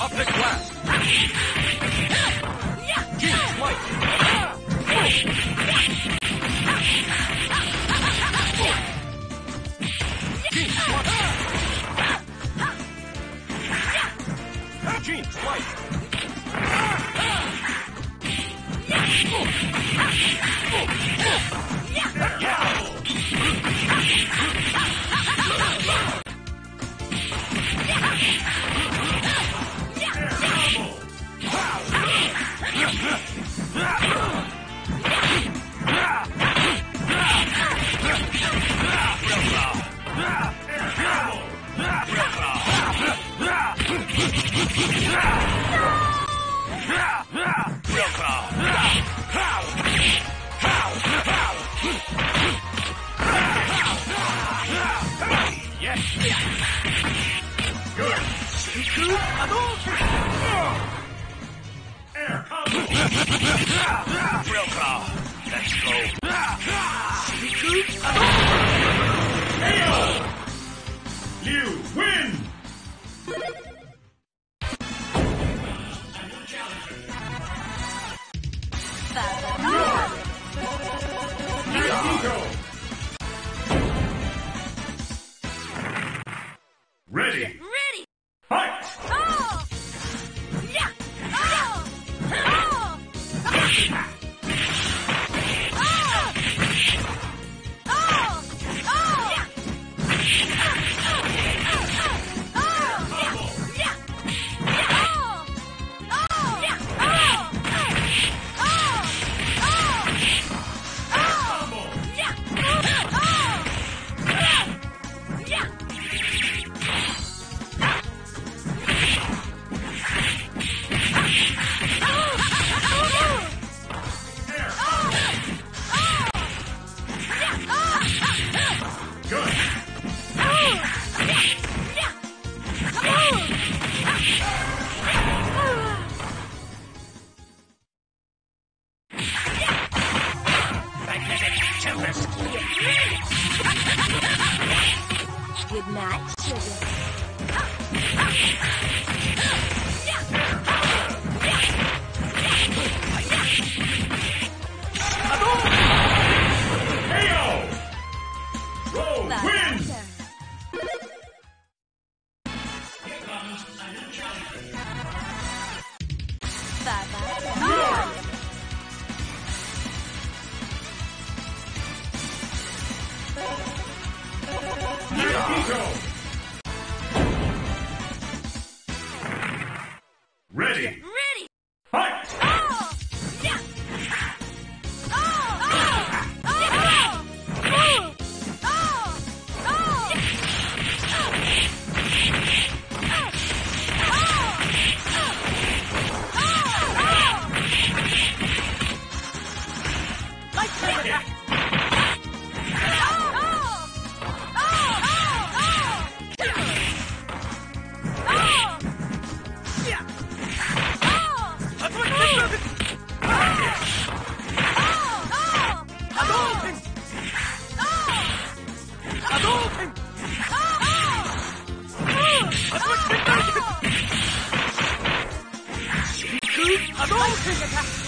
Up the Let's go. Ready. Oh! 试试看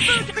脚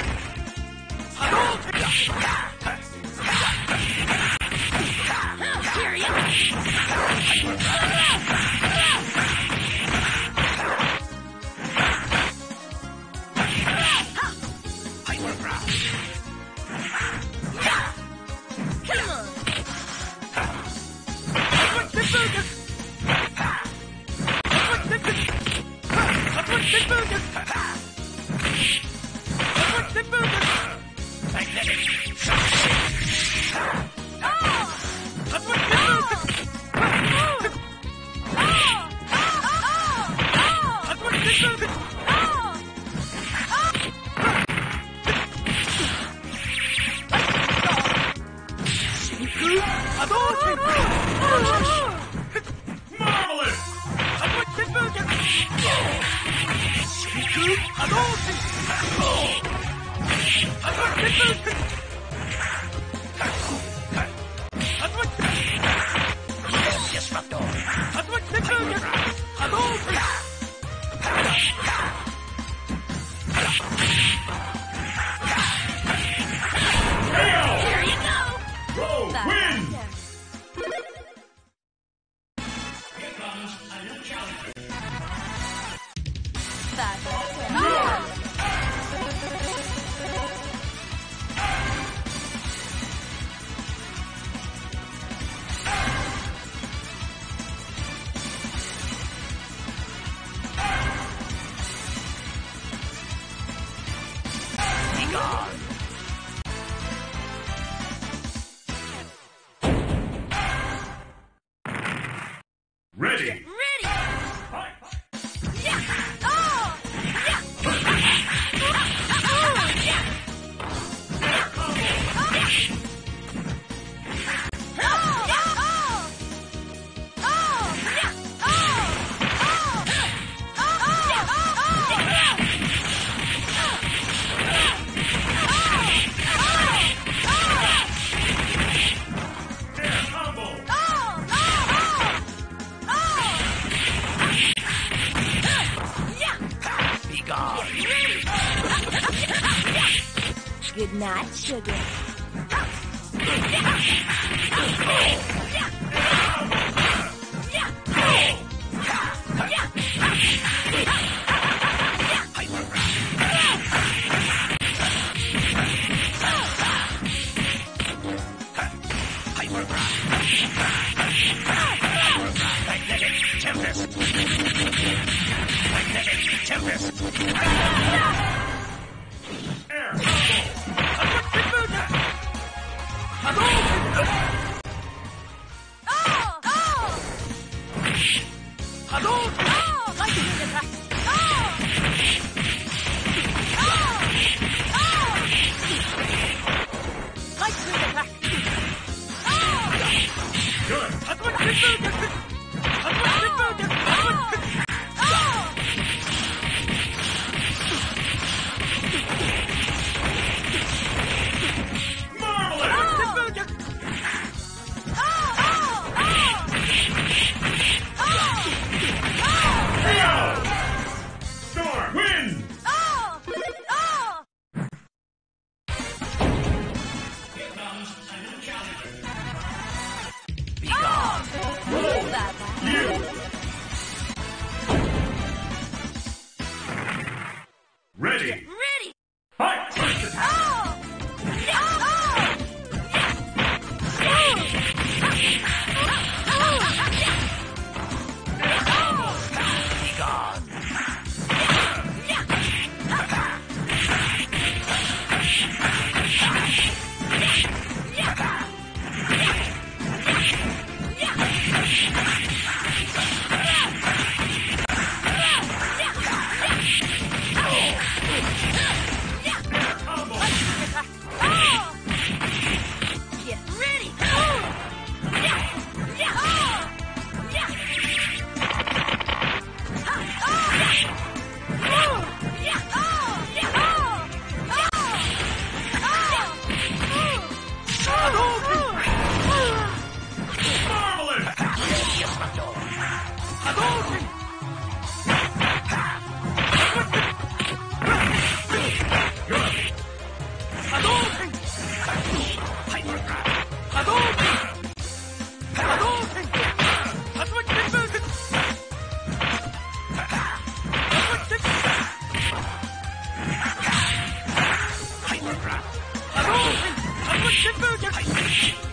旋風脚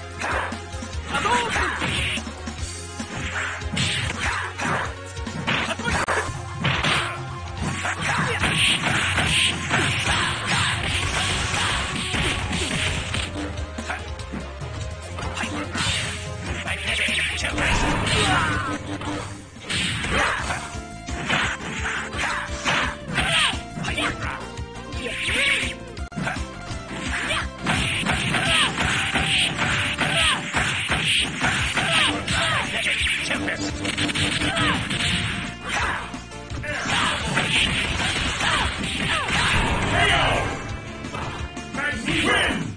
Magni